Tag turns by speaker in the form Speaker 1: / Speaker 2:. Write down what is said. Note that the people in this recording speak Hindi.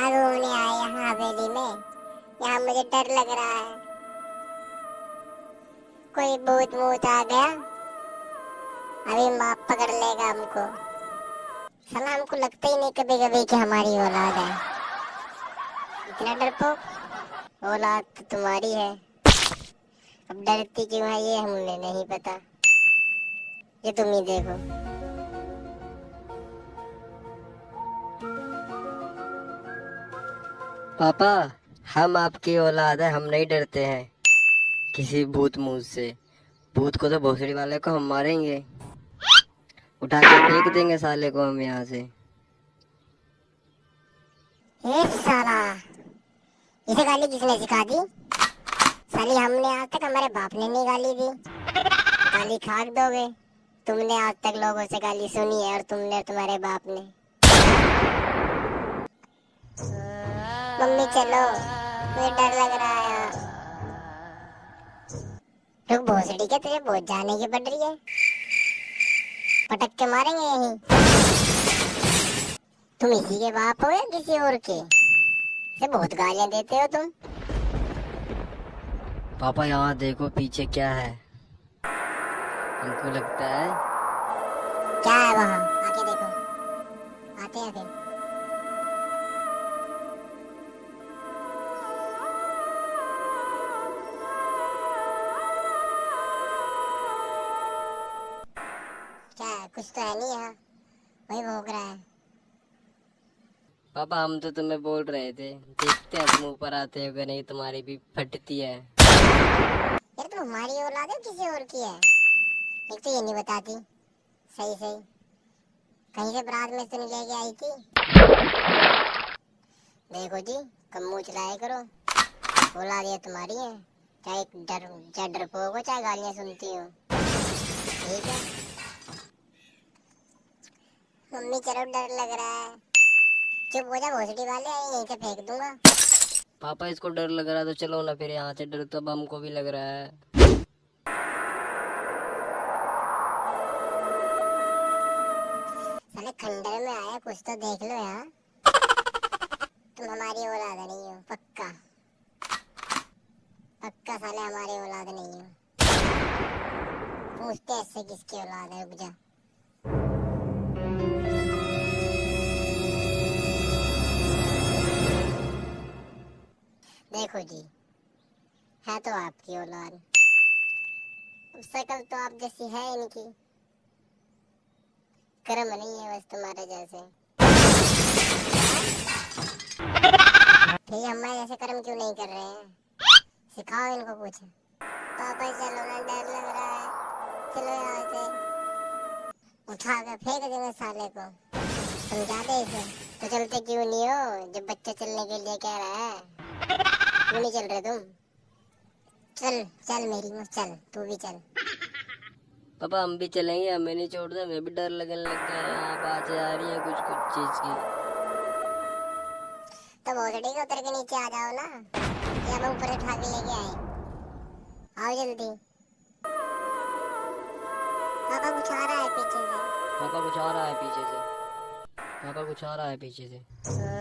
Speaker 1: कहाँ घूमने आए यहाँ हवेली में। यहाँ मुझे डर लग रहा है। कोई भूत मूत आ गया? अभी माँ पकड़ लेगा हमको। साला हमको लगता ही नहीं कभी कभी कि हमारी औलाद है। इतना डरपोक औलाद तो तुम्हारी है। अब डरती क्यों है ये हमें नहीं पता। ये तुम ही देखो।
Speaker 2: पापा, हम आपकी औलाद है, हम नहीं डरते हैं। किसी भूत मूत से। भूत को तो भोसड़ी वाले को हम मारेंगे। उठा के फेंक देंगे साले को हम यहाँ से।
Speaker 1: साला, इसे गाली किसने सिखा दी? साली, हमने आज तक हमारे बाप ने नहीं गाली दी। गाली खाक दोगे। तुमने आज तक लोगों से गाली सुनी है और तुमने तुम्हारे बाप ने। मम्मी चलो। मुझे डर लग रहा है। रुक भोसड़ी के तुझे बहुत जाने की पड़ रही है। पटक के मारेंगे यहीं। तुम इसी के बाप हो या किसी और के? से बहुत गालियाँ देते हो तुम।
Speaker 2: पापा यहाँ देखो पीछे क्या है। हमको लगता है
Speaker 1: क्या है वहाँ? आके देखो। आते हैं फिर। कुछ तो है नहीं यहाँ। वही भोग रहा है।
Speaker 2: पापा हम तो तुम्हें बोल रहे थे। देखते हैं तुम ऊपर आते हो नहीं तुम्हारी भी फटती है।
Speaker 1: यार तुम हमारी औलाद है किसी और की है? एक तो ये नहीं बताती। सही सही। कहीं से बरात में सुन लेके आई थी। देखो जी कम मुँह चलाया करो। औलाद ये तुम्हारी है। चाहे डर चाहे डरपोक हो चाहे गालियाँ सुनती हो। ठीक है? मम्मी चलो डर लग रहा है। चुप हो जा भोसड़ी वाले यहीं से फेंक दूँगा।
Speaker 2: पापा इसको डर लग रहा है तो चलो ना फिर यहाँ से डर तो अब हमको भी लग रहा है।
Speaker 1: साले खंडर में आया कुछ तो देख लो यार तुम हमारी औलाद नहीं हो पक्का। पक्का साले हमारी औलाद नहीं हो। पूछते ऐसे किसकी औलाद है रुक जा। देखो जी है तो आपकी औलाद। शकल तो आप जैसी है इनकी। कर्म नहीं है बस तुम्हारे जैसे। ठीक हमारे जैसे कर्म क्यों नहीं कर रहे हैं? सिखाओ इनको कुछ। पापा चलो ना डर लग रहा है। चलो यहाँ से। उठा कर फेंक देंगे साले को। समझा दे इसे। तो चलते क्यों नहीं हो? जब बच्चा चलने के लिए कह रहा है। क्यों नहीं चल रहे तुम चल चल मेरी मुँह चल तू भी चल
Speaker 2: पापा हम भी चलेंगे। हमें नहीं छोड़ दे हमें भी डर लगने लग गया। है यहाँ बातें आ रही है कुछ कुछ चीज़ की।
Speaker 1: तो भोसड़ी के उतर के नीचे आ जाओ ना। या मैं ऊपर उठा के लेके आए। आओ जल्दी। पापा कुछ आ रहा है पीछे से?
Speaker 2: पापा कुछ आ रहा है पीछे से। पापा कुछ आ रहा है पीछे से।